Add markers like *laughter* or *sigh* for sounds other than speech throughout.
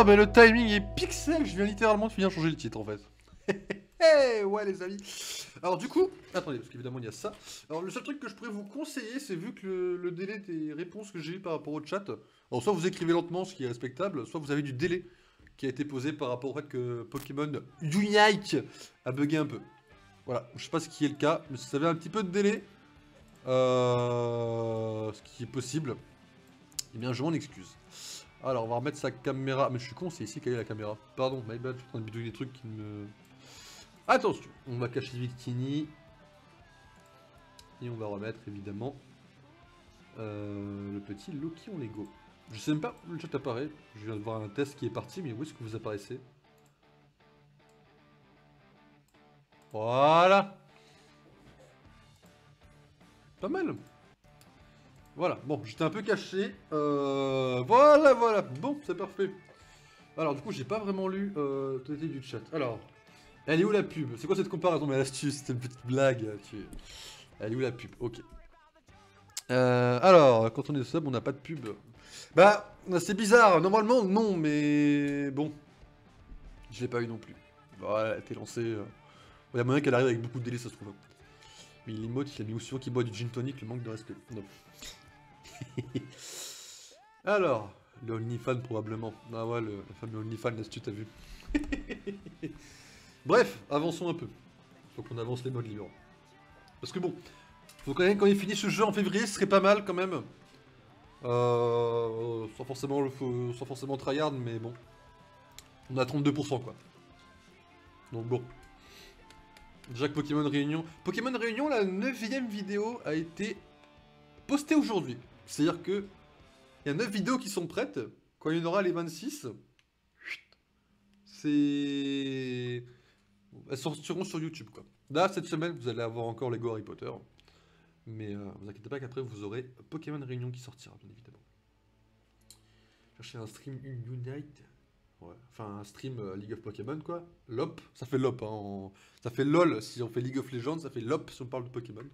Oh, mais le timing est pixel Je viens littéralement de finir de changer le titre en fait. *laughs* Eh ouais les amis Alors du coup, attendez, parce qu'évidemment il y a ça. Alors le seul truc que je pourrais vous conseiller, c'est vu que le, délai des réponses que j'ai eu par rapport au chat, alors soit vous écrivez lentement, ce qui est respectable, soit vous avez du délai qui a été posé par rapport au fait que Pokémon Unite a bugué un peu. Voilà, je sais pas ce qui est le cas, mais si ça avait un petit peu de délai, euh, ce qui est possible, eh bien je m'en excuse. Alors on va remettre sa caméra, mais je suis con, c'est ici qu'elle est la caméra. Pardon, my bad, je suis en train de bidouiller des trucs qui me... Attention, on va cacher Victini. Et on va remettre évidemment euh, le petit Loki en Lego. Je sais même pas où le chat apparaît. Je viens de voir un test qui est parti, mais où est-ce que vous apparaissez? Voilà Pas mal Voilà, bon, j'étais un peu caché. Euh, voilà, voilà, bon, c'est parfait. Alors, du coup, j'ai pas vraiment lu euh, du chat. Alors, elle est où la pub? C'est quoi cette comparaison? Mais l'astuce, c'était une petite blague. Elle est où la pub? Ok. Euh, alors, quand on est sub, on n'a pas de pub. Bah, c'est bizarre. Normalement, non, mais bon. Je l'ai pas eu non plus. Voilà, elle a été lancée. Euh. Il y a moyen qu'elle arrive avec beaucoup de délai, ça se trouve. Mais l'emote, il a mis aussi qui boit du gin tonic, le manque de respect. Non. *laughs* Alors, le OnlyFan probablement. Ah ouais, le, fameux OnlyFan, là, tu t'as vu? *laughs* Bref, avançons un peu. Faut qu'on avance les modes libres. Parce que bon, faut quand même qu'on ait fini ce jeu en février, ce serait pas mal quand même. Euh, sans forcément sans forcément tryhard, mais bon. On a 32% quoi. Donc bon. Déjà que Pokémon Réunion... Pokémon Réunion, la 9 vidéo a été postée aujourd'hui. C'est-à-dire que il y a 9 vidéos qui sont prêtes. Quand il y en aura les 26, c'est... Elles sortiront sur YouTube, quoi. Là, cette semaine, vous allez avoir encore Lego Harry Potter. Mais euh, vous inquiétez pas qu'après, vous aurez Pokémon Réunion qui sortira, bien évidemment. Cherchez un stream Unite. Enfin, un stream euh, League of Pokémon, quoi. LOP. Ça fait LOP, hein. Ça fait LOL si on fait League of Legends. Ça fait LOP si on parle de Pokémon.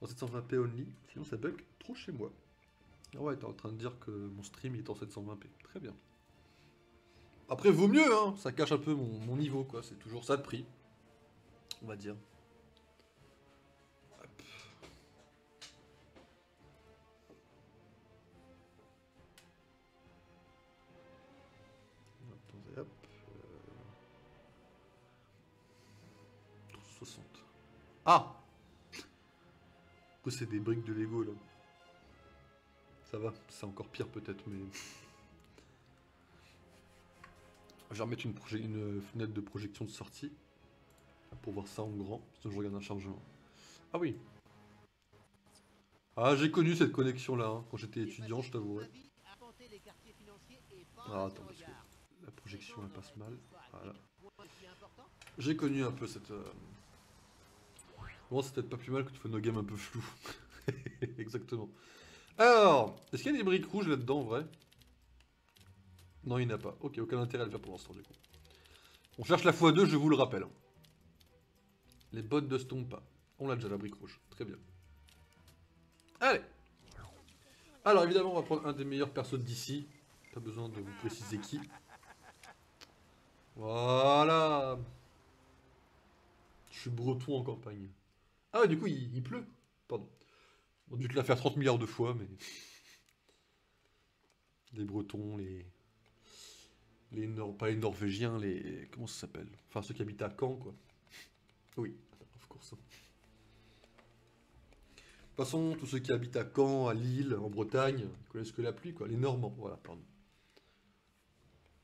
En 720p only. Sinon, ça bug trop chez moi. Ouais, t'es en train de dire que mon stream est en 720p. Très bien. Après, vaut mieux, hein. Ça cache un peu mon, niveau, quoi. C'est toujours ça de prix. On va dire. Hop. Hop. 60. Euh, ah c'est des briques de Lego, là. Ça va, c'est encore pire peut-être, mais... Je vais remettre une, une, fenêtre de projection de sortie. Pour voir ça en grand. Sinon je regarde un chargement. Ah oui. Ah j'ai connu cette connexion là. Hein, quand j'étais étudiant, je t'avouerai. Ah attends, parce que la projection elle passe mal. Voilà. J'ai connu un peu cette... Euh... Bon, c'est peut-être pas plus mal que tu fais nos games un peu flou. *laughs* Exactement. Alors, est-ce qu'il y a des briques rouges là-dedans en vrai? Non, il n'y en a pas. Ok, aucun intérêt à le faire pour l'instant, du coup. On cherche la x2, je vous le rappelle. Les bottes de Stompa. On l'a déjà, la brique rouge. Très bien. Allez Alors, évidemment, on va prendre un des meilleurs persos d'ici. Pas besoin de vous préciser qui. Voilà Je suis breton en campagne. Ah ouais, du coup, il, pleut. Pardon. On a dû te la faire 30 milliards de fois, mais... Les bretons, les les Nord... pas les Norvégiens, les comment ça s'appelle? Enfin ceux qui habitent à Caen quoi. Oui, of course. Façon, tous ceux qui habitent à Caen, à Lille, en Bretagne, connaissent que la pluie quoi. Les Normands, voilà, pardon.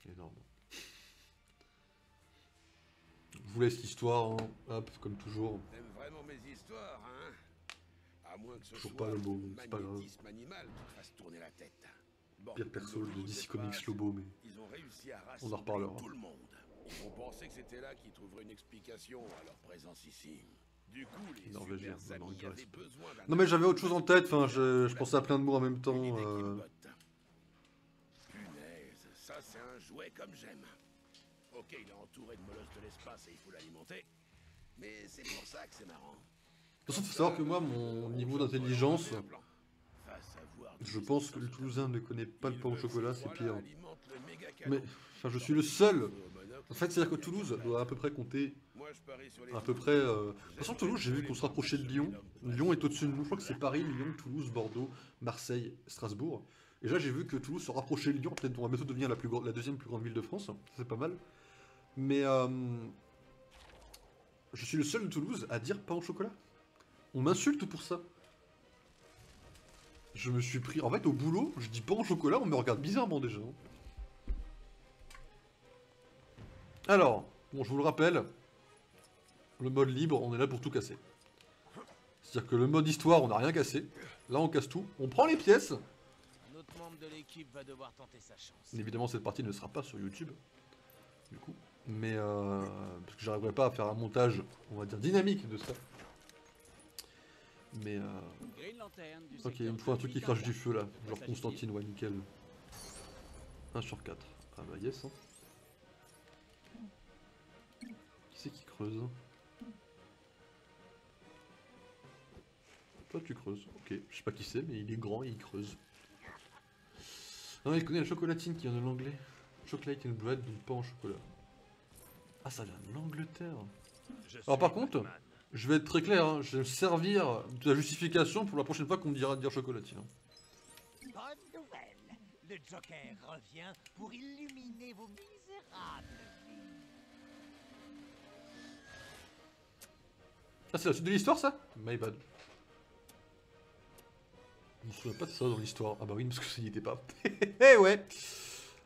Les Normands. Je vous laisse l'histoire, hein. hop, comme toujours. T'aimes vraiment mes histoires, hein À moins que ce toujours soit pas le beau, c'est pas grave. animal qui te fasse tourner la tête. Pire perso de DC Comics Lobo, mais on en reparlera. Tout le monde. Ils ont pensé que c'était là qu'ils trouveraient une explication à leur présence ici. Du coup, les Norvégiens, non, non mais j'avais autre chose en tête, enfin je, je pensais à plein de mots en même temps. Euh... Punaise, ça c'est un jouet comme j'aime. Ok, il est entouré de molosses de l'espace et il faut l'alimenter. Mais c'est pour ça que c'est marrant. De toute façon, faut savoir que moi, mon niveau d'intelligence, Je pense que le Toulousain ne connaît pas le pain au chocolat, c'est pire. Mais, enfin, je suis le seul. En fait, c'est-à-dire que Toulouse doit à peu près compter à peu près. Euh... De toute façon, Toulouse, j'ai vu qu'on se rapprochait de Lyon. Lyon est au-dessus de nous. Je crois que c'est Paris, Lyon, Toulouse, Bordeaux, Marseille, Strasbourg. Et là, j'ai vu que Toulouse se rapprochait de Lyon. Peut-être qu'on va bientôt devenir la, plus la deuxième plus grande ville de France. C'est pas mal. Mais euh, je suis le seul de Toulouse à dire pain au chocolat. On m'insulte pour ça. Je me suis pris... En fait, au boulot, je dis pain au chocolat, on me regarde bizarrement déjà. Alors, bon, je vous le rappelle, le mode libre, on est là pour tout casser. C'est-à-dire que le mode histoire, on n'a rien cassé. Là, on casse tout. On prend les pièces. Évidemment, cette partie ne sera pas sur YouTube. Du coup. Mais euh, parce que j'arriverai pas à faire un montage, on va dire, dynamique de ça. Mais euh... Ok, il me faut un truc qui crache du feu là. Genre Constantine, ouais, nickel. 1 sur 4. Ah bah yes. Hein. Qui c'est qui creuse Toi tu creuses. Ok, je sais pas qui c'est, mais il est grand et il creuse. Non, il connaît la chocolatine qui vient de l'anglais. Chocolate and bread, donc pas en chocolat. Ah, ça vient de l'Angleterre. Alors par contre, je vais être très clair, hein, je vais me servir de la justification pour la prochaine fois qu'on me dira de dire chocolatine. Bonne nouvelle, le Joker revient pour illuminer vos misérables Ah, c'est la suite de l'histoire ça? My bad. Je me souviens pas de ça dans l'histoire. Ah bah oui, parce que ça y était pas. *laughs* Eh ouais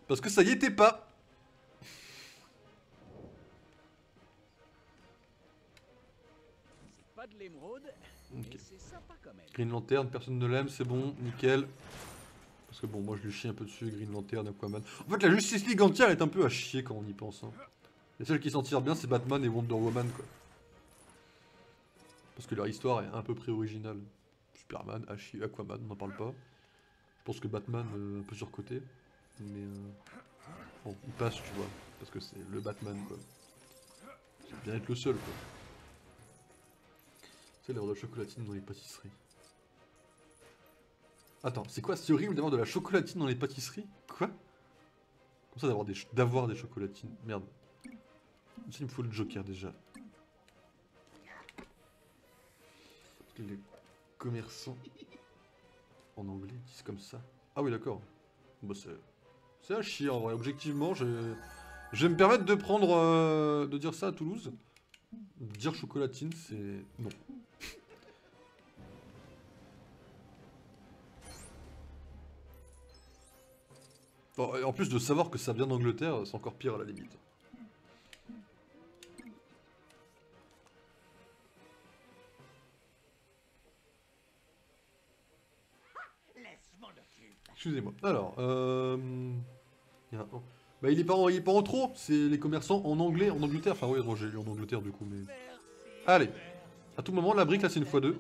Parce que ça y était pas Green Lantern, personne ne l'aime, c'est bon, nickel. Parce que bon, moi je lui chie un peu dessus, Green Lantern, Aquaman. En fait, la Justice League entière est un peu à chier quand on y pense. Hein. Les seuls qui s'en tirent bien, c'est Batman et Wonder Woman, quoi. Parce que leur histoire est un peu près originale. Superman, Hachi, Aquaman, on n'en parle pas. Je pense que Batman, euh, un peu surcoté. Mais euh, bon, il passe, tu vois. Parce que c'est le Batman, quoi. C'est bien être le seul, quoi. C'est l'heure de chocolatine dans les pâtisseries. Attends, c'est quoi C'est horrible d'avoir de la chocolatine dans les pâtisseries? Quoi? Comme ça d'avoir des, d'avoir des chocolatines. Merde. Il me faut le Joker déjà. les commerçants en anglais disent comme ça. Ah oui, d'accord. Bah, c'est à chier en vrai. Objectivement, je vais me permettre de prendre. Euh, de dire ça à Toulouse. Dire chocolatine, c'est. Non. En plus de savoir que ça vient d'Angleterre, c'est encore pire à la limite. Excusez-moi. Alors, euh... Il, bah, il, est pas en, il est pas en trop, c'est les commerçants en anglais, en Angleterre. Enfin oui, j'ai lu en Angleterre du coup, mais... Allez, à tout moment, la brique là c'est une x2.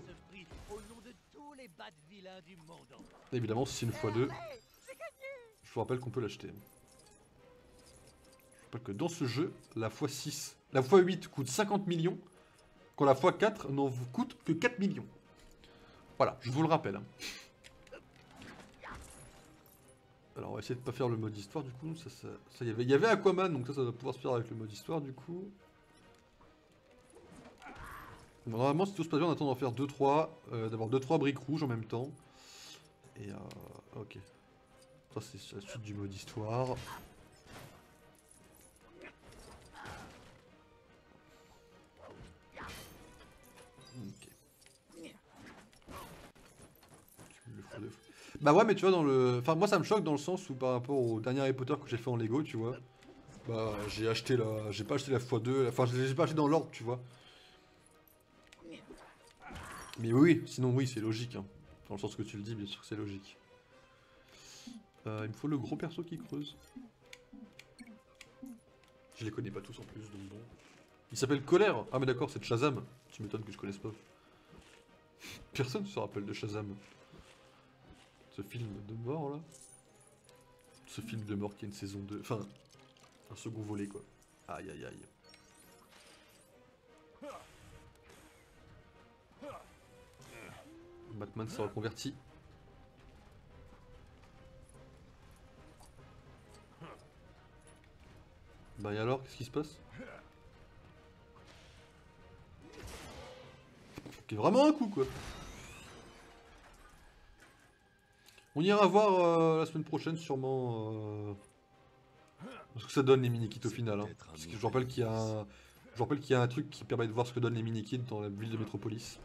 Évidemment, si c'est une x2, je vous rappelle qu'on peut l'acheter. Je rappelle que dans ce jeu, la x6, la x8 coûte 50 millions, quand la x4 n'en vous coûte que 4 millions. Voilà, je vous le rappelle. Hein. Alors on va essayer de pas faire le mode histoire du coup, il y avait Aquaman donc ça ça va pouvoir se faire avec le mode histoire du coup. Normalement si tout se passe bien on attend d'en faire 2-3, euh, d'avoir 2-3 briques rouges en même temps. Et euh, ok. Ça c'est la suite du mode histoire. Bah ouais, mais tu vois, dans le. Enfin, moi ça me choque dans le sens où par rapport au dernier Harry Potter que j'ai fait en Lego, tu vois. Bah, j'ai acheté la. J'ai pas acheté la x2, enfin, je l'ai pas acheté dans l'ordre, tu vois. Mais oui, sinon, oui, c'est logique. Hein. Dans le sens que tu le dis, bien sûr que c'est logique. Il me faut le gros perso qui creuse. Je les connais pas tous en plus, donc bon. Il s'appelle Colère Ah mais d'accord, c'est de Shazam. Tu m'étonnes que je connaisse pas. Personne ne se rappelle de Shazam. Ce film de mort là. Ce film de mort qui est une saison 2. Enfin, un second volet quoi. Aïe aïe aïe. Batman s'est reconverti. Bah et alors, qu'est-ce qui se passe? Ok, vraiment un coup quoi. On ira voir euh, la semaine prochaine sûrement euh, ce que ça donne les mini-kits au final. Hein. Parce que je rappelle qu'il y a un... Je rappelle qu'il y a un truc qui permet de voir ce que donnent les mini-kits dans la ville de Métropolis.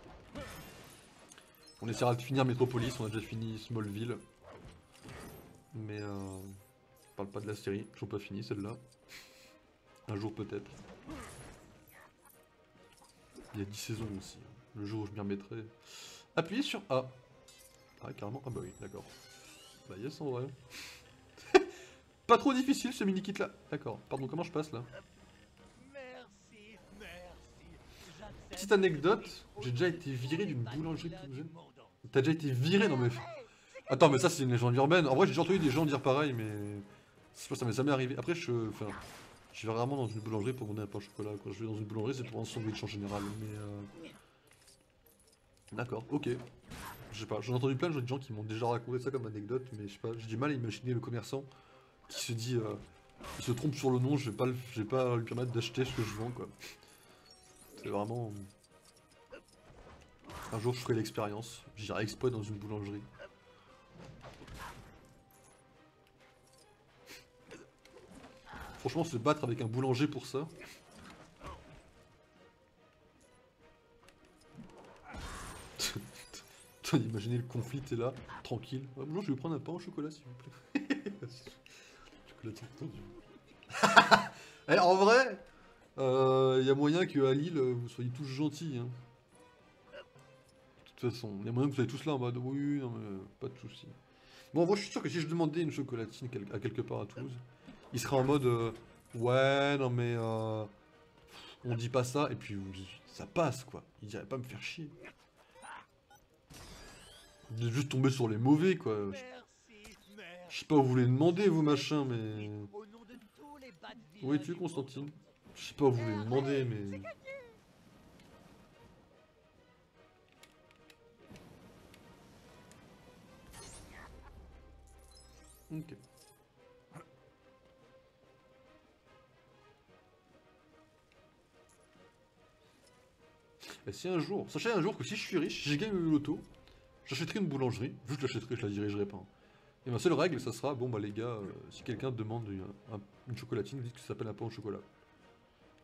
On essaiera de finir Métropolis, on a déjà fini Smallville. Mais euh, on parle pas de la série, toujours pas fini celle-là. Un jour peut-être. Il y a 10 saisons aussi. Hein. Le jour où je m'y remettrai. Appuyez sur A. Ah carrément, ah bah oui, d'accord. Bah yes en vrai. *laughs* pas trop difficile ce mini kit là. D'accord, pardon, comment je passe là? Petite anecdote, j'ai déjà été viré d'une boulangerie. T'as déjà été viré dans mes... Attends, mais ça c'est une légende urbaine. En vrai, j'ai déjà entendu des gens dire pareil, mais... Ça m'est jamais arrivé. Après, je... Enfin... Je vais rarement dans une boulangerie pour demander un pain au chocolat. Quand je vais dans une boulangerie, c'est pour un sandwich en général. Mais... Euh... D'accord, ok. Je sais pas, j'en ai entendu plein de gens qui m'ont déjà raconté ça comme anecdote, mais je sais pas, j'ai du mal à imaginer le commerçant qui se dit... Euh... Il se trompe sur le nom, je vais pas, vais pas lui permettre d'acheter ce que je vends, quoi. C'est vraiment... Un jour, je ferai l'expérience. J'irai exprès dans une boulangerie. Franchement, se battre avec un boulanger pour ça. *laughs* Imaginez le conflit, t'es là, tranquille. Ah, bonjour, je vais prendre un pain au chocolat, s'il vous plaît. *laughs* Chocolat tendu. *laughs* Eh, en vrai, il euh, y a moyen qu'à Lille, vous soyez tous gentils. Hein. De toute façon, il y a moyen que vous soyez tous là en mode oui, non mais pas de soucis. Bon, moi je suis sûr que si je demandais une chocolatine à quelque part à Toulouse, il serait en mode euh, ouais, non mais euh, on dit pas ça, et puis ça passe quoi. Il dirait pas me faire chier. Il est juste tombé sur les mauvais quoi. Je sais pas où vous voulez demander vous machin, mais. Où es-tu Constantine? Je sais pas où vous voulez demander, mais... Et si un jour, sachez un jour que si je suis riche, si je gagne le loto, j'achèterai une boulangerie, vu que je l'achèterai, je la dirigerai pas. Et ma seule règle, ça sera, bon bah les gars, euh, si quelqu'un demande une, chocolatine, vous dites que ça s'appelle un pain au chocolat.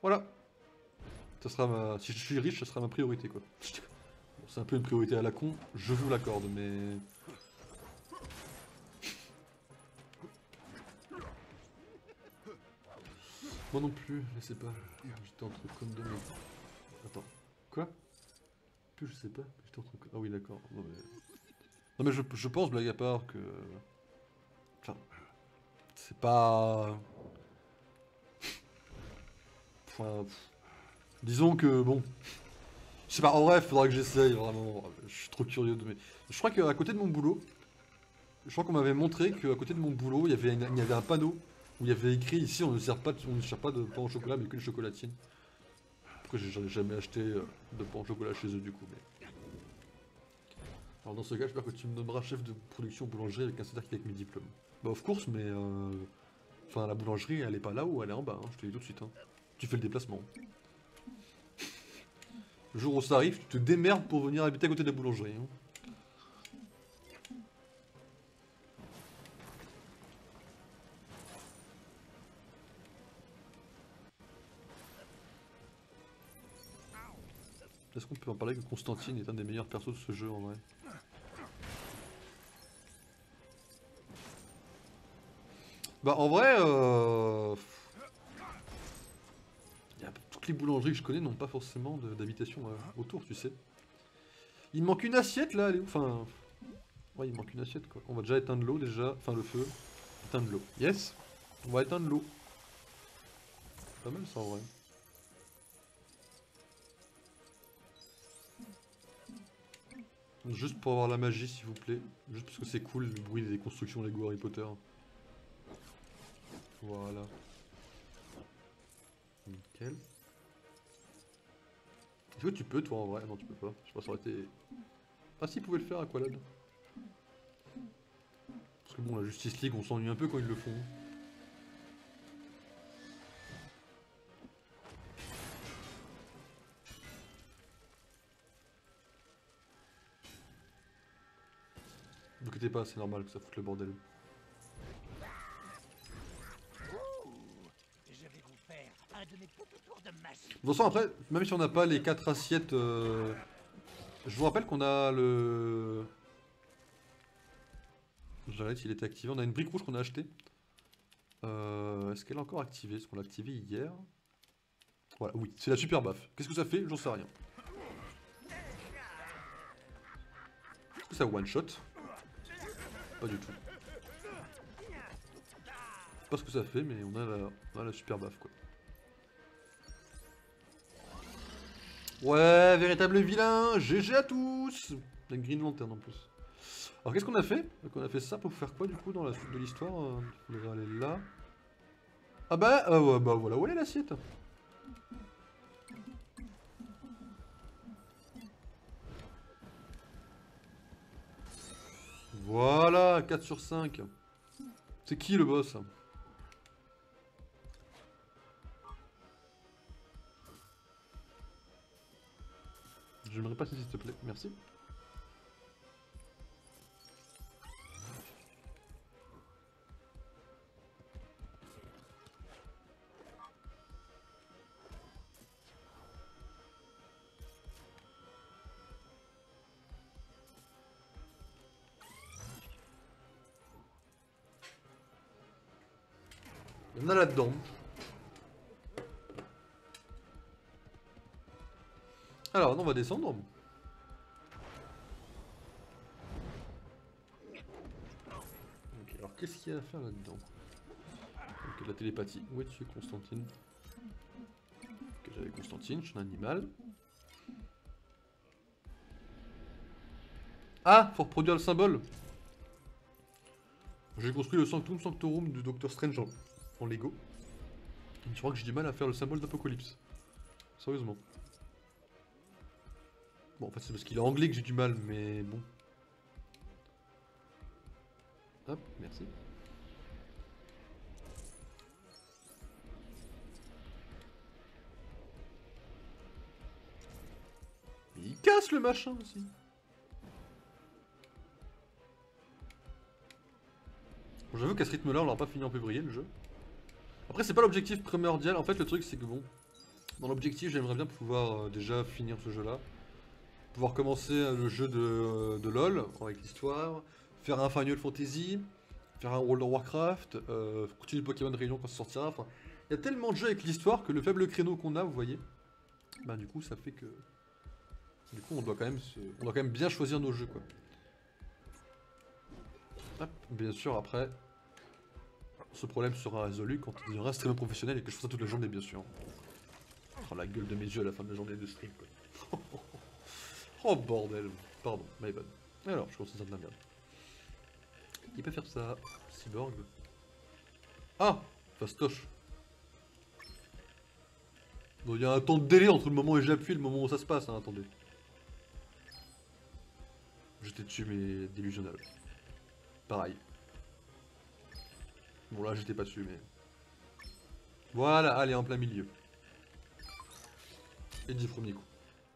Voilà. Ça sera. Si je suis riche, ça sera ma priorité, quoi. *laughs* c'est un peu une priorité à la con, je vous l'accorde, mais... Moi non plus, sais pas. J'étais entre comme de Attends. Quoi Plus je sais pas. Entre... Ah oui, d'accord. Non mais, je, je pense, blague à part, que... Enfin... C'est pas disons que bon. Je sais pas, en vrai, faudra que j'essaye vraiment. Je suis trop curieux de. Mais je crois qu'à côté de mon boulot, je crois qu'on m'avait montré qu'à côté de mon boulot, il y, avait il y avait un panneau où il y avait écrit ici on ne sert pas de, on ne sert pas de pain au chocolat mais qu'une chocolatine. Pourquoi j'ai jamais acheté euh, de pain au chocolat chez eux du coup mais... Alors dans ce cas j'espère que tu me nommeras chef de production boulangerie avec un certificat avec mes diplômes. Bah of course mais euh... Enfin la boulangerie elle est pas là ou elle est en bas, hein, je te dis tout de suite. Hein tu fais le déplacement. Le jour où ça arrive, tu te démerdes pour venir habiter à côté de la boulangerie. Hein. Est-ce qu'on peut en parler que Constantine est un des meilleurs persos de ce jeu en vrai Bah en vrai, euh les boulangeries que je connais n'ont pas forcément d'habitation euh, autour, tu sais. Il manque une assiette là, elle est où? Enfin. Ouais, il manque une assiette quoi. On va déjà éteindre l'eau déjà. Enfin, le feu. Éteindre l'eau. Yes On va éteindre l'eau. Pas mal ça en vrai. Juste pour avoir la magie s'il vous plaît. Juste parce que c'est cool le bruit des constructions Lego Harry Potter. Voilà. Nickel. Est-ce que tu peux toi en vrai? Non tu peux pas. Je pense ça aurait été... Ah si, ils pouvaient le faire Aqualad. Parce que bon, la Justice League, on s'ennuie un peu quand ils le font. Pas, c'est normal que ça foute le bordel. De toute façon, après, même si on n'a pas les 4 assiettes, euh, je vous rappelle qu'on a le... J'arrête, il était activé. On a une brique rouge qu'on a achetée. Euh, est-ce qu'elle est encore activée? Est-ce qu'on l'a activée hier? Voilà, oui, c'est la super baffe. Qu'est-ce que ça fait? J'en sais rien. Est-ce que ça one-shot Pas du tout. Je sais pas ce que ça fait, mais on a la, super baffe, quoi. Ouais, véritable vilain GG à tous La Green Lantern en plus. Alors qu'est-ce qu'on a fait? On a fait ça pour faire quoi du coup dans la suite de l'histoire On euh, va aller là. Ah bah, euh, bah voilà, où est l'assiette Voilà, 4 sur 5. C'est qui le boss J'aimerais passer s'il te plaît, merci. En a là-dedans. Alors, on va descendre. Ok, alors qu'est-ce qu'il y a à faire là-dedans? Ok, la télépathie. Où es-tu, Constantine? Ok, j'avais Constantine, je suis un animal. Ah Faut reproduire le symbole J'ai construit le Sanctum Sanctorum du Docteur Strange en, Lego. Je crois que j'ai du mal à faire le symbole d'Apocalypse. Sérieusement. Bon, en fait, c'est parce qu'il est anglais que j'ai du mal, mais bon. Hop, merci. il casse le machin aussi. Bon, J'avoue qu'à ce rythme-là, on l'aura pas fini en février le jeu. Après, c'est pas l'objectif primordial. En fait, le truc, c'est que bon, dans l'objectif, j'aimerais bien pouvoir euh, déjà finir ce jeu-là pouvoir commencer le jeu de, de LoL avec l'histoire, faire un Final Fantasy, faire un World of Warcraft, euh, continuer Pokémon Réunion quand ça sortira. Enfin, il y a tellement de jeux avec l'histoire que le faible créneau qu'on a, vous voyez, bah du coup ça fait que du coup on doit quand même on doit quand même bien choisir nos jeux quoi. Hop, bien sûr après ce problème sera résolu quand il deviendra streamer professionnel et que je ferai ça toute la journée bien sûr. Oh, la gueule de mes yeux à la fin de la journée de stream quoi. *laughs* Oh bordel. Pardon, my bad. Alors, je commence à de la merde. Il peut faire ça? Cyborg. Ah Fastoche. Bon, il y a un temps de délai entre le moment où j'appuie et le moment où ça se passe, hein, attendez. J'étais dessus, mais délusionnel. Pareil. Bon, là, j'étais pas dessus, mais... Voilà, allez, en plein milieu. Et 10 premiers coups.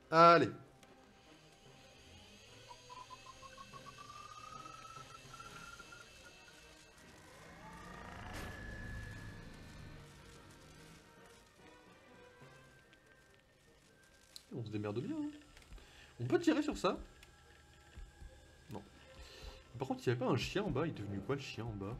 Allez On se démerde bien. Hein. On peut tirer sur ça? Non. Par contre, il n'y avait pas un chien en bas? Il est devenu quoi le chien en bas?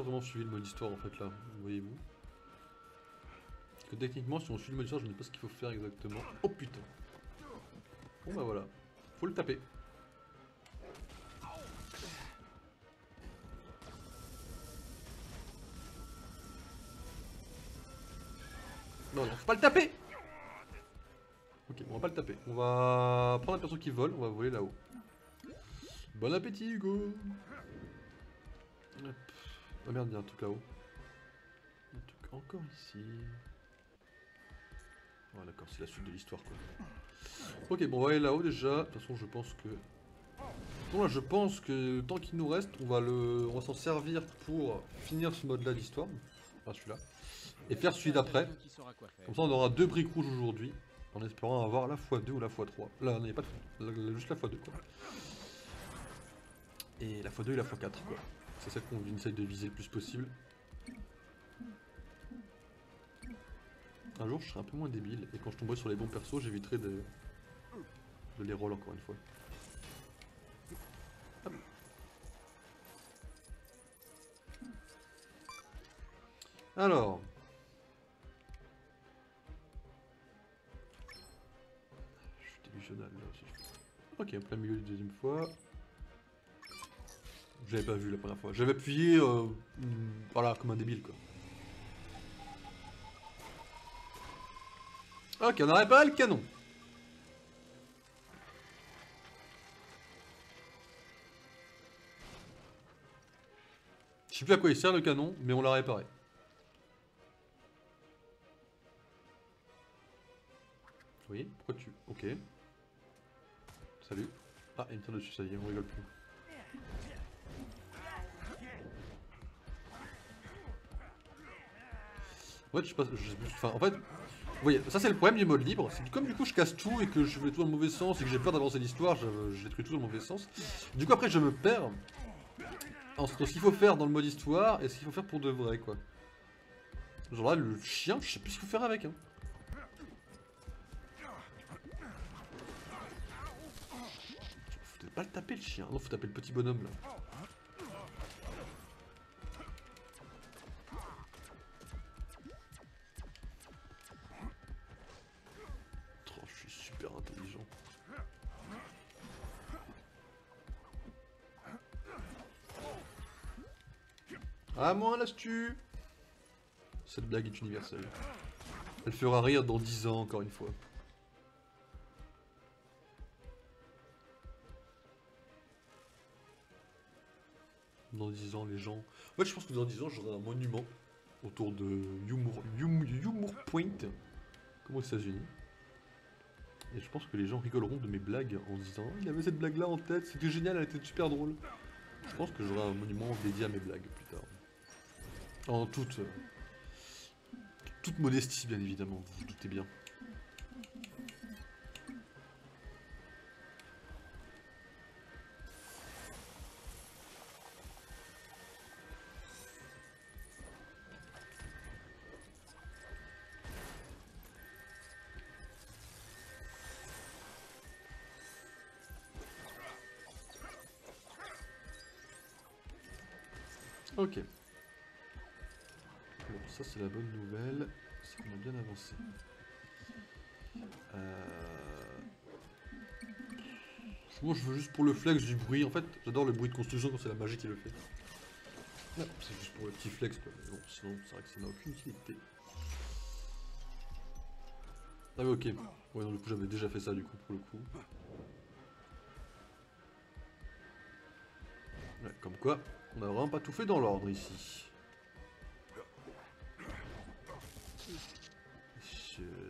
Vraiment suivi le mode histoire en fait là, voyez-vous que techniquement, si on suit le mode je ne sais pas ce qu'il faut faire exactement. Oh putain Bon bah voilà, faut le taper. Non, non, faut pas le taper Ok, on va pas le taper. On va prendre un perso qui vole, on va voler là-haut. Bon appétit, Hugo Oh merde, il y a un truc là-haut. Un truc encore ici. Ouais, d'accord, c'est la suite de l'histoire, quoi. Ok, bon, on va aller là-haut déjà. De toute façon, je pense que... Bon, là, je pense que le temps qu'il nous reste, on va le, on va s'en servir pour finir ce mode-là d'histoire. Enfin, celui-là. Et faire celui d'après. Comme ça, on aura deux briques rouges aujourd'hui. En espérant avoir la x2 ou la x3. Là, on n'y pas de... Juste la x2, quoi. Et la x2 et la x4, quoi. C'est ça qu'on essaye de viser le plus possible. Un jour, je serai un peu moins débile, et quand je tomberai sur les bons persos, j'éviterai de... les roll encore une fois. Alors... Je suis délusionnal là aussi. Ok, plein milieu de deuxième fois. Je l'avais pas vu la première fois. J'avais appuyé, euh, voilà, comme un débile quoi. Ok, on n'aurait pas le canon. Je sais plus à quoi il sert le canon, mais on l'a réparé. Oui, pourquoi tu... Ok. Salut. Ah, il me tire dessus, ça y est, on rigole plus. En fait, je sais pas... Enfin, en fait, vous voyez, ça c'est le problème du mode libre, c'est que comme du coup je casse tout et que je fais tout dans le mauvais sens et que j'ai peur d'avancer l'histoire, je, je, détruis tout dans le mauvais sens. Du coup après je me perds entre ce qu'il faut faire dans le mode histoire et ce qu'il faut faire pour de vrai quoi. Genre là le chien, je sais plus ce qu'il faut faire avec hein. Faut pas le taper le chien, non faut taper le petit bonhomme là. Ah, moi l'astu Cette blague est universelle. Elle fera rire dans 10 ans, encore une fois. Dans 10 ans, les gens... En fait, je pense que dans 10 ans, j'aurai un monument autour de Humor, Point, comme aux États-Unis. Et je pense que les gens rigoleront de mes blagues en disant Il avait cette blague-là en tête, c'était génial, elle était super drôle. Je pense que j'aurai un monument dédié à mes blagues plus tard. En toute, toute modestie, bien évidemment, vous vous doutez bien. Avancé. Euh... Moi je veux juste pour le flex du bruit, en fait j'adore le bruit de construction quand c'est la magie qui le fait. C'est juste pour le petit flex mais bon sinon c'est vrai que ça n'a aucune utilité. Ah oui ok, ouais du coup j'avais déjà fait ça du coup pour le coup. Comme quoi, on a vraiment pas tout fait dans l'ordre ici.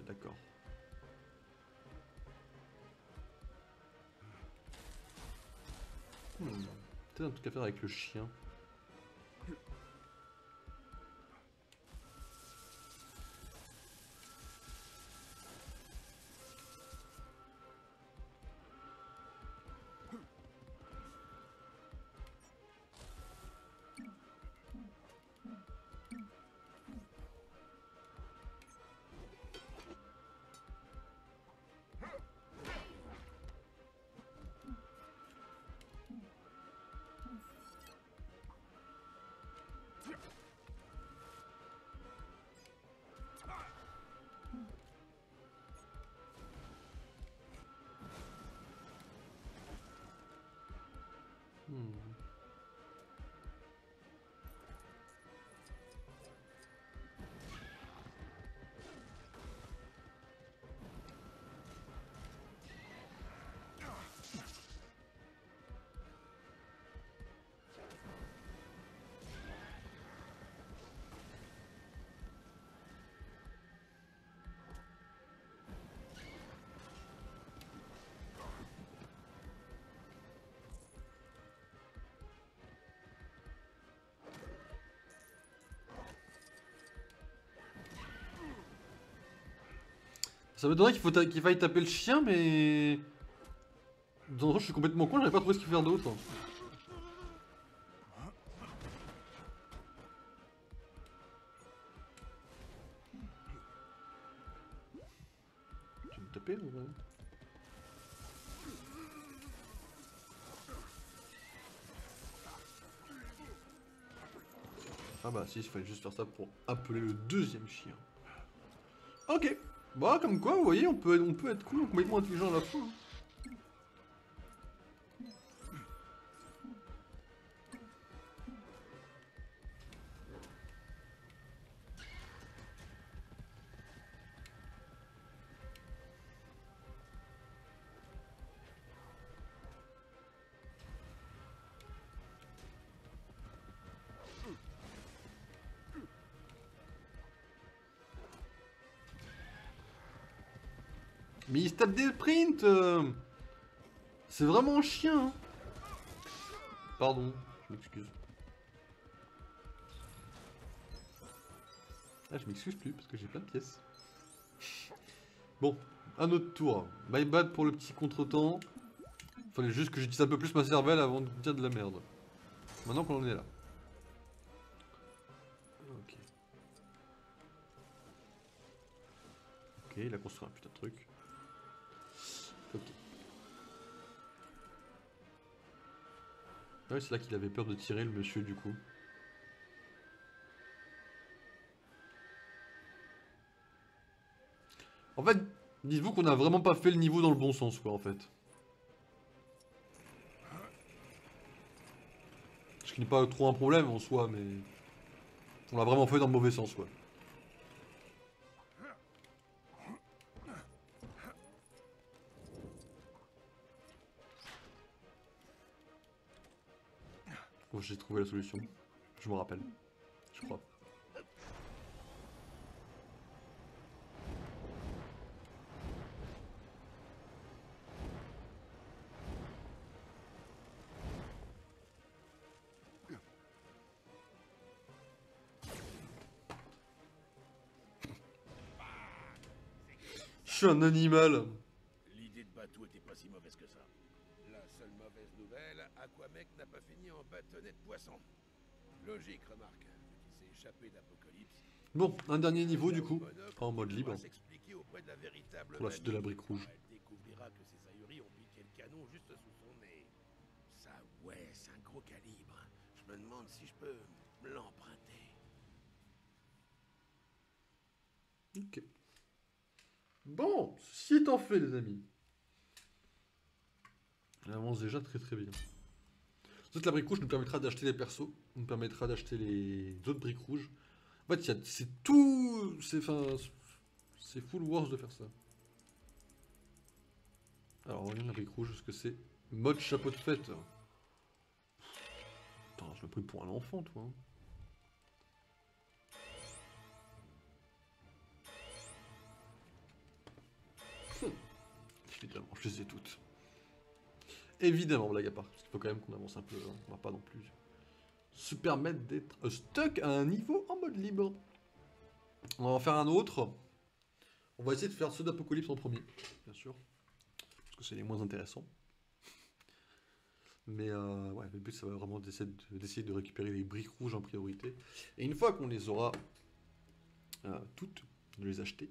D'accord. Hmm. Peut-être un truc à faire avec le chien. Ça qu'il faut qu'il faille taper le chien, mais... Dans le je suis complètement con, j'avais pas trouvé ce qu'il faire d'autre. Tu me taper ou Ah bah si, il fallait juste faire ça pour appeler le deuxième chien. Ok. Bah comme quoi, vous voyez, on peut, on peut être cool, complètement intelligent à la fois. Tape des sprints euh. C'est vraiment un chien hein. Pardon, je m'excuse. Ah, je m'excuse plus parce que j'ai plein de pièces. Bon, un autre tour. My bad pour le petit contretemps. Fallait juste que j'utilise un peu plus ma cervelle avant de dire de la merde. Maintenant qu'on en est là. Ok. Ok, il a construit un putain de truc. Ouais, c'est là qu'il avait peur de tirer le monsieur du coup. En fait, dites-vous qu'on a vraiment pas fait le niveau dans le bon sens quoi en fait. Ce qui n'est pas trop un problème en soi, mais... On l'a vraiment fait dans le mauvais sens quoi. J'ai trouvé la solution. Je me rappelle. Je crois. Je suis un animal. N'a pas fini en bâtonnet de poisson. Logique, remarque. Qui s'est échappé d'Apocalypse. Bon, un dernier niveau du coup, pas en mode libre. Pour la suite de la brique rouge. Elle découvrira que ses ahuris ont piqué le canon juste sous son nez. Ça, ouais, c'est un gros calibre. Je me demande si je peux l'emprunter. Ok. Bon, si étant fait, les amis. On avance déjà très très bien. Ensuite, la brique rouge nous permettra d'acheter les persos, nous permettra d'acheter les autres briques rouges. En fait, c'est tout... C'est c'est full worth de faire ça. Alors, regarde la brique rouge, ce que c'est Mode chapeau de fête. Putain, je l'ai pris pour un enfant, toi. Hein. Évidemment, je les ai toutes. Évidemment, blague à part. Parce qu'il faut quand même qu'on avance un peu. Hein. On va pas non plus se permettre d'être stuck à un niveau en mode libre. On va en faire un autre. On va essayer de faire ceux d'Apocalypse en premier, bien sûr. Parce que c'est les moins intéressants. Mais euh, ouais, le but, ça va vraiment d'essayer de, récupérer les briques rouges en priorité. Et une fois qu'on les aura euh, toutes, de les acheter.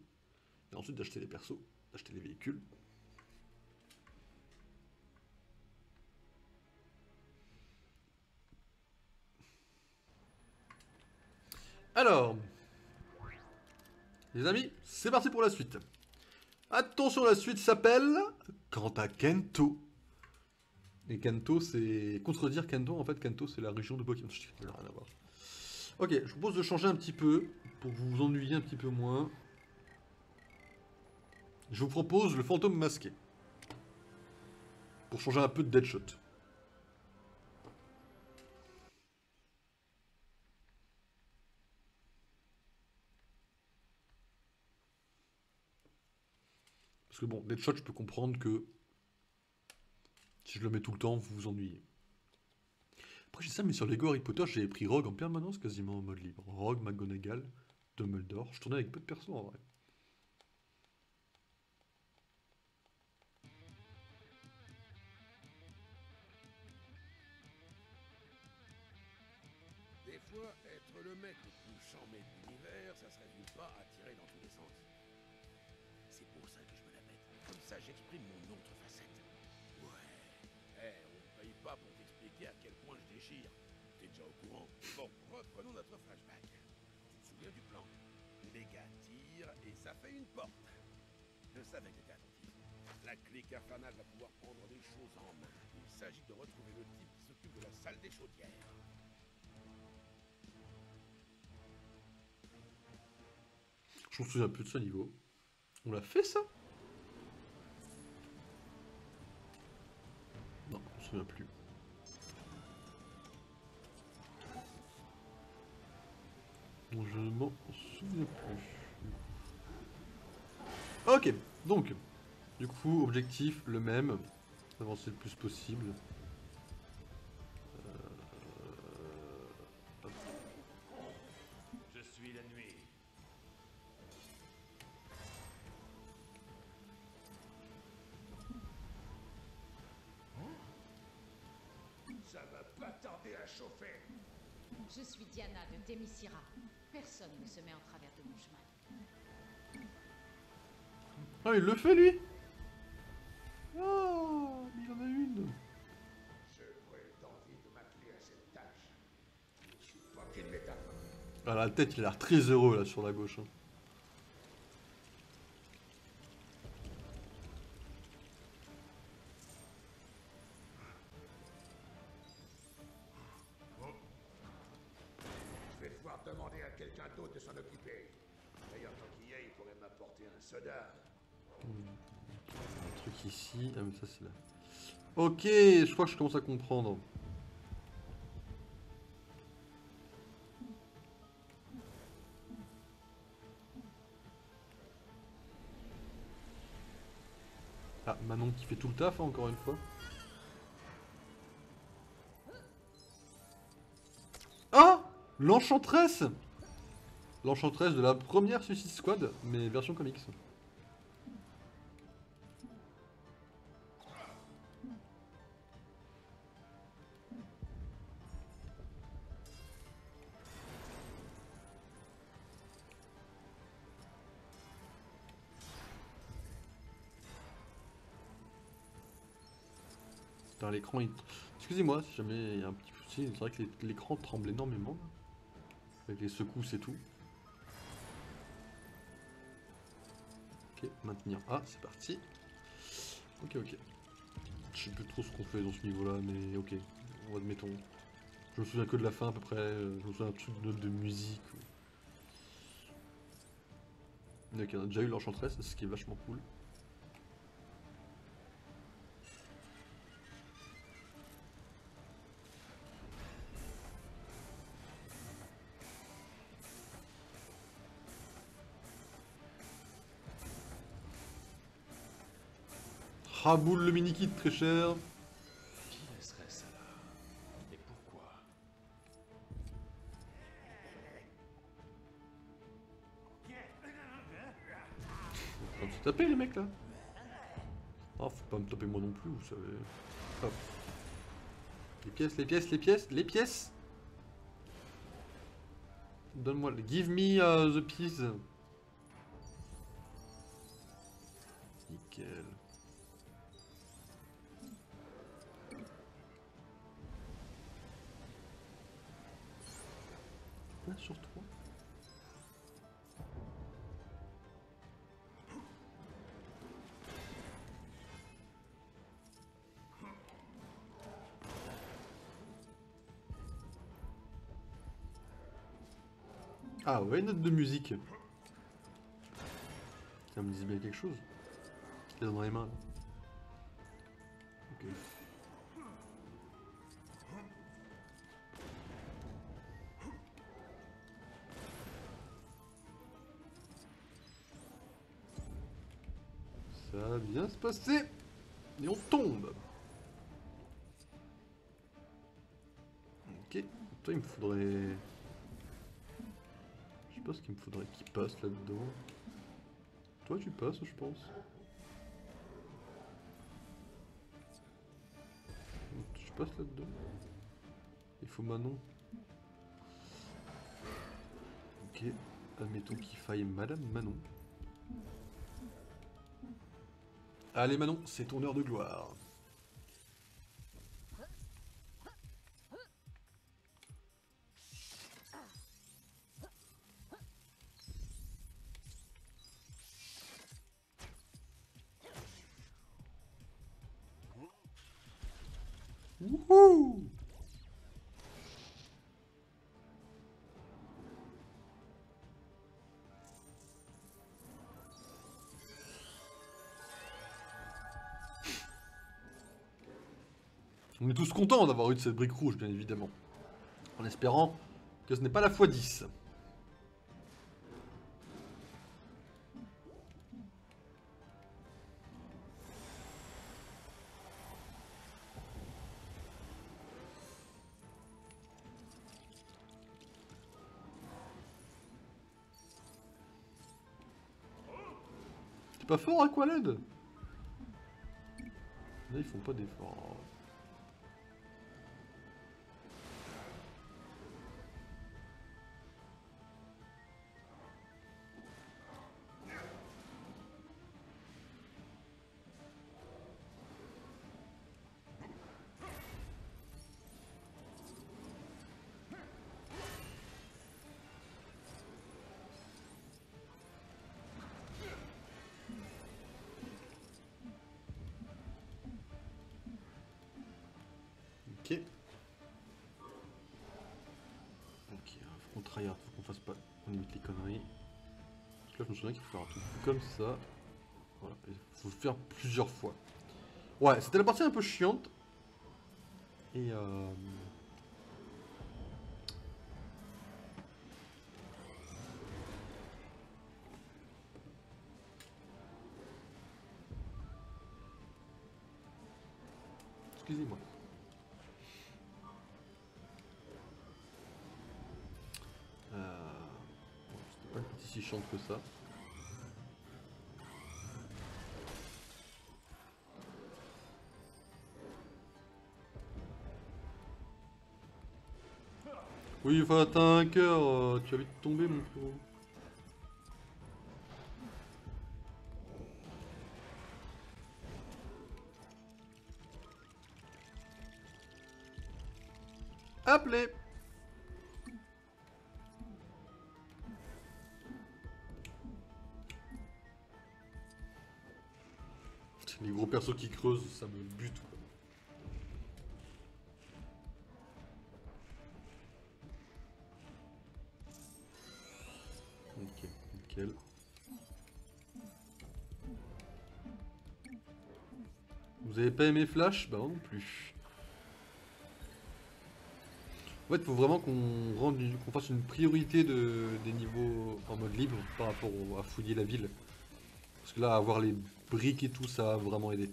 Et ensuite d'acheter les persos, d'acheter les véhicules. Alors, les amis, c'est parti pour la suite. Attention, la suite s'appelle Quant à Kento. Et Kento, c'est contredire Kento. En fait, Kento, c'est la région de Pokémon. Ok, je vous propose de changer un petit peu pour que vous vous ennuyiez un petit peu moins. Je vous propose le fantôme masqué. Pour changer un peu de Deadshot. Parce que bon, Deadshot, je peux comprendre que si je le mets tout le temps, vous vous ennuyez. Après, j'ai ça, mais sur Lego Harry Potter, j'ai pris Rogue en permanence quasiment en mode libre. Rogue, McGonagall, Dumbledore. Je tournais avec peu de persos en vrai. Des fois, être le mec le plus charmé de l'univers, ça serait du pas à tirer dans tous les sens ça, j'exprime mon autre facette. Ouais. Eh, on ne paye pas pour t'expliquer à quel point je déchire. T'es déjà au courant. Bon, reprenons notre flashback. Tu te souviens du plan? Les gars tirent et ça fait une porte. Je savais que t'étais attentif. La clique infernale va pouvoir prendre les choses en main. Il s'agit de retrouver le type qui s'occupe de la salle des chaudières. Je me souviens plus de ce niveau. On l'a fait ça? Souviens plus. Je m'en souviens plus. Ok, donc, du coup, objectif le même, avancer le plus possible. Témissira. Personne ne se met en travers de mon chemin. Ah, il le fait lui? Oh, il en a une Je pourrais envie de m'atteler à cette tâche. Je suis pas qu'une métaphore. Ah, la tête, il a l'air très heureux là sur la gauche. hein. Ok, je crois que je commence à comprendre. Ah, Manon qui fait tout le taf, hein, encore une fois. Ah L'enchantresse L'enchantresse de la première Suicide Squad, mais version comics. Excusez-moi si jamais il y a un petit souci, c'est vrai que l'é- l'écran tremble énormément. Avec les secousses et tout. Ok, maintenir A, c'est parti. Ok, ok. Je sais plus trop ce qu'on fait dans ce niveau-là, mais ok. On admettons. Je me souviens que de la fin à peu près. euh, Je me souviens d'un truc de, de musique. Ok, on a déjà eu l'enchantresse, ce qui est vachement cool. Raboule le mini-kit très cher. Qui laisserait ça là Et pourquoi se taper les mecs là Ah faut pas me taper moi non plus vous savez. Hop. Les pièces, les pièces, les pièces, les pièces Donne-moi le... Give me uh, the piece. Ah ouais, note de musique. Ça me dit bien quelque chose. Je dans les mains. Ok. Ça va bien se passer. Et on tombe. Ok. Toi, il me faudrait... Pas ce qu'il me faudrait qu'il passe là-dedans. Toi, tu passes, je pense. Je passe là-dedans. Il faut Manon. Ok, admettons qu'il faille Madame Manon. Allez Manon, c'est ton heure de gloire. Tous contents d'avoir eu de cette brique rouge, bien évidemment. En espérant que ce n'est pas la x10. T'es pas fort, Aqualad Là, ils font pas d'efforts. On limite les conneries. Là, je me souviens qu'il faut faire un truc comme ça. Voilà, il faut le faire plusieurs fois. Ouais, c'était la partie un peu chiante. Et euh... Oui, enfin, t'as un cœur, euh, tu as vite tomber, mon frérot. Appelé Les gros persos qui creusent, ça me bute. quoi. Pas aimé Flash Bah non plus. En fait, faut vraiment qu'on rende, qu'on fasse une priorité de, des niveaux en mode libre par rapport à fouiller la ville. Parce que là, avoir les briques et tout, ça va vraiment aider.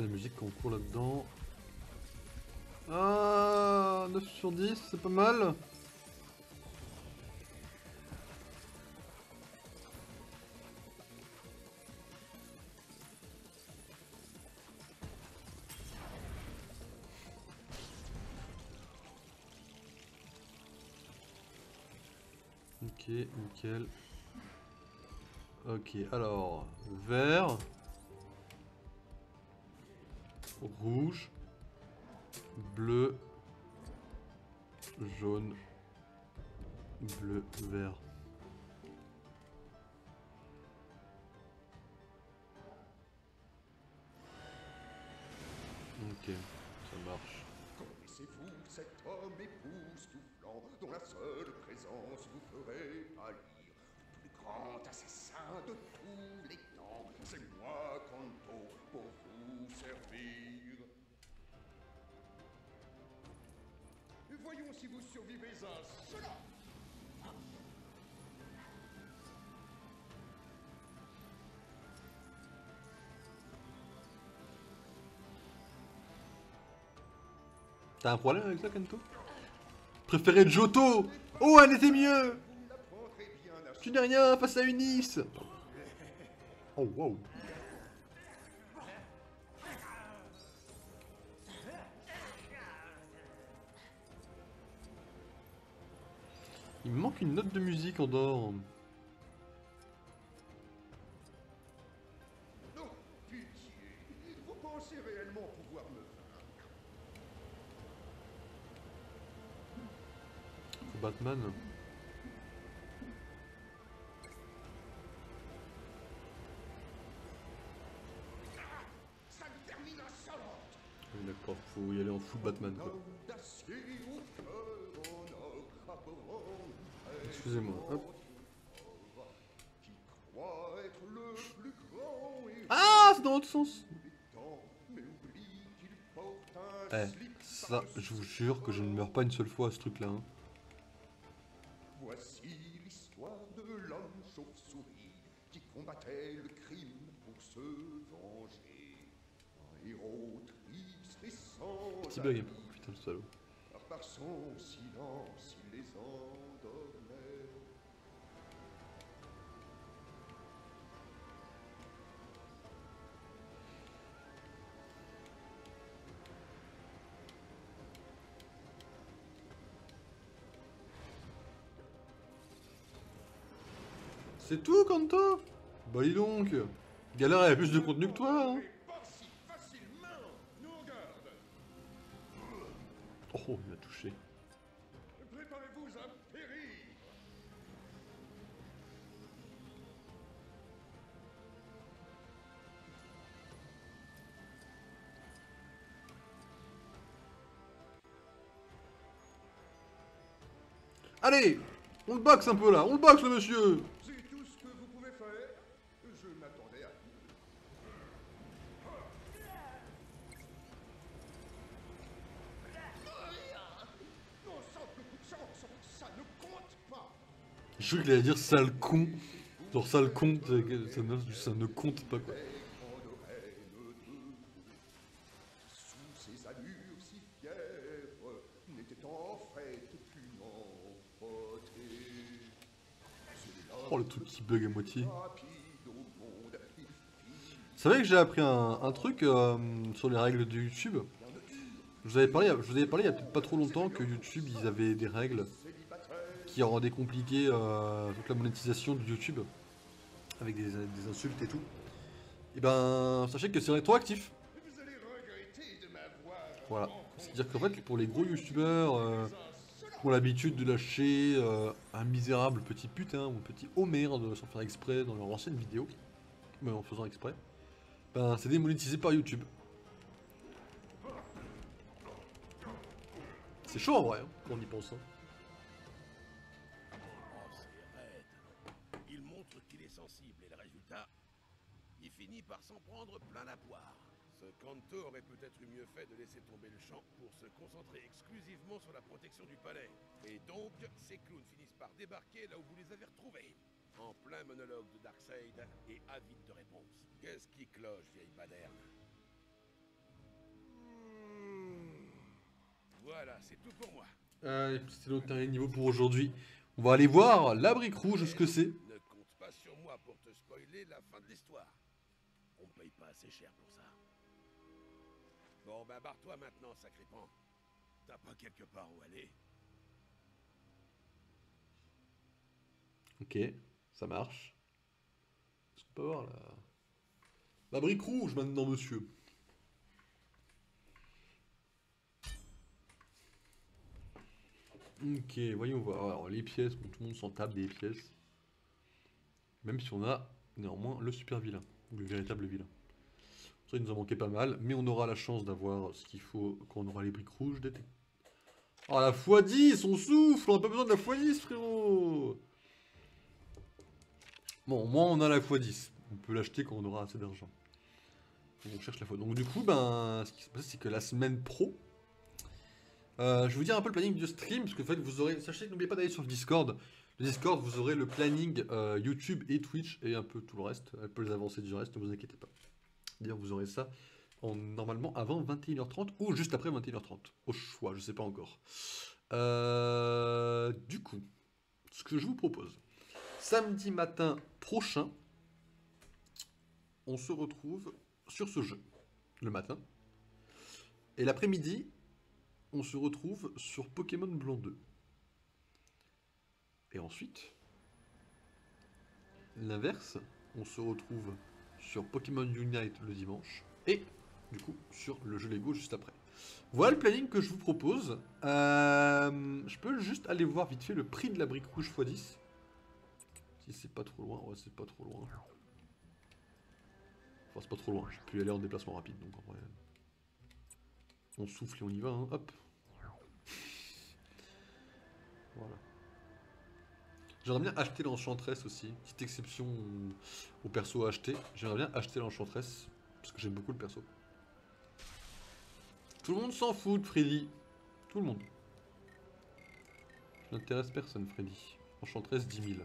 La musique qu'on court là-dedans. Ah, 9 sur 10, c'est pas mal. Ok, nickel. Ok, alors, vert, rouge, bleu, jaune, bleu, vert. Ok, ça marche. Connaissez-vous cet homme époustouflant dont la seule présence vous ferait pâlir Le plus grand assassin de tous les si vous survivez à cela. T'as un problème avec ça, Kanto Préféré Johto Oh, elle était mieux? Tu n'es rien face à une Nice Oh, wow. Il me manque une note de musique en dehors. Non, pitié. Vous pensez réellement pouvoir me vaincre? Batman. Oui, D'accord, faut y aller en full Batman quoi. Et Ah, c'est dans l'autre sens Eh, ça, je vous jure que je ne meurs pas une seule fois à ce truc-là. hein. Voici l'histoire de l'homme chauve-souris qui combattait le crime pour se venger. Un héros triste et sans Petit bug. Putain, le salaud. car par son silence C'est tout, Kanto? Bah dis donc. Galère a plus de contenu que toi, hein. Oh, il m'a touché. Préparez-vous à périr. Allez On le boxe un peu là. On le boxe, le monsieur Je sûr qu'il allait dire sale con. Genre sale con, ça, ne- compte pas quoi. C'est Oh le truc qui bug à moitié. Vous savez que j'ai appris un, un truc euh, sur les règles de YouTube je vous, avais parlé, je vous avais parlé il y a peut-être pas trop longtemps que YouTube ils avaient des règles qui rendaient compliqué euh, toute la monétisation de YouTube avec des, insultes et tout. Et ben sachez que c'est rétroactif. Voilà. C'est-à-dire qu'en fait pour les gros youtubeurs euh, qui ont l'habitude de lâcher euh, un misérable petit putain ou un petit oh merde sans faire exprès dans leur ancienne vidéo, mais en faisant exprès, ben c'est démonétisé par YouTube. C'est chaud en vrai, hein, quand on y pense. hein. S'en prendre plein la poire. Ce Kanto aurait peut-être eu mieux fait de laisser tomber le champ pour se concentrer exclusivement sur la protection du palais. Et donc, ces clowns finissent par débarquer là où vous les avez retrouvés. En plein monologue de Darkseid et avide de réponse. Qu'est-ce qui cloche, vieille baderne? Hmm. Voilà, c'est tout pour moi. Allez, c'était notre dernier niveau pour aujourd'hui. On va aller voir la brique rouge, ce que c'est. Ne compte pas sur moi pour te spoiler la fin de l'histoire. Paye pas assez cher pour ça. Bon, bah barre-toi maintenant, sacré pan. T'as pas quelque part où aller Ok, ça marche. Est-ce qu'on peut voir la... La brique rouge maintenant, monsieur? Ok, voyons voir. Alors, les pièces, bon, tout le monde s'en tape des pièces. Même si on a néanmoins le super vilain, le véritable vilain. Ça, il nous a manqué pas mal, mais on aura la chance d'avoir ce qu'il faut quand on aura les briques rouges d'été. Oh, la x10, on souffle, on n'a pas besoin de la x10, frérot Bon, au moins on a la x10. On peut l'acheter quand on aura assez d'argent. On cherche la fois. Donc du coup, ben, ce qui se passe, c'est que la semaine pro, euh, je vais vous dire un peu le planning du stream, parce que en fait, vous aurez, sachez que n'oubliez pas d'aller sur le Discord. Discord, vous aurez le planning euh, YouTube et Twitch et un peu tout le reste, un peu les avancées du reste, ne vous inquiétez pas. D'ailleurs, vous aurez ça en, normalement avant 21h30 ou juste après 21h30. Au choix, je sais pas encore. Euh, du coup, ce que je vous propose, samedi matin prochain, on se retrouve sur ce jeu, le matin. Et l'après-midi, on se retrouve sur Pokémon Blanc 2. Et ensuite, l'inverse, on se retrouve sur Pokémon Unite le dimanche. Et du coup, sur le jeu Lego juste après. Voilà le planning que je vous propose. Euh, je peux juste aller voir vite fait le prix de la brique rouge x10. Si c'est pas trop loin, ouais c'est pas trop loin. Enfin c'est pas trop loin, je peux y aller en déplacement rapide donc. On souffle et on y va, hein. hop. Voilà. J'aimerais bien acheter l'enchantress aussi. Petite exception au, perso à acheter. J'aimerais bien acheter l'enchantress. Parce que j'aime beaucoup le perso. Tout le monde s'en fout de Freddy. Tout le monde. Je n'intéresse personne, Freddy. Enchantress 10 000.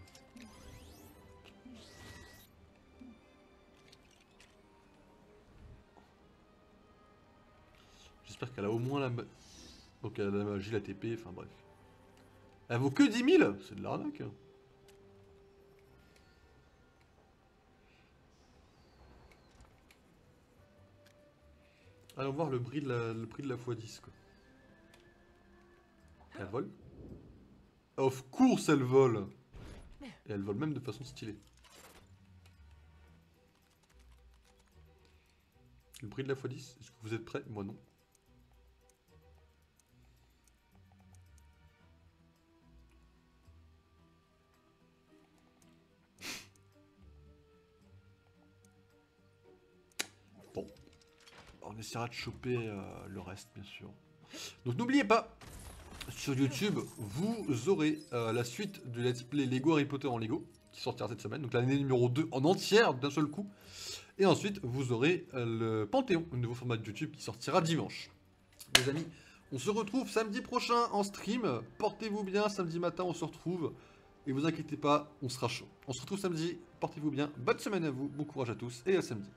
J'espère qu'elle a au moins la... Donc elle a la magie, la TP, enfin bref. Elle vaut que 10 000 C'est de l'arnaque. Allons voir le prix de la, le prix de la x10 quoi. Elle vole Of course elle vole Et elle vole même de façon stylée. Le prix de la x10, est-ce que vous êtes prêts? Moi non. On essaiera de choper euh, le reste, bien sûr. Donc n'oubliez pas, sur YouTube, vous aurez euh, la suite du Let's Play Lego Harry Potter en Lego, qui sortira cette semaine, donc l'année numéro 2 en entière d'un seul coup. Et ensuite, vous aurez euh, le Panthéon, le nouveau format de YouTube qui sortira dimanche. Les amis, on se retrouve samedi prochain en stream. Portez-vous bien, samedi matin on se retrouve. Et vous inquiétez pas, on sera chaud. On se retrouve samedi, portez-vous bien. Bonne semaine à vous, bon courage à tous et à samedi.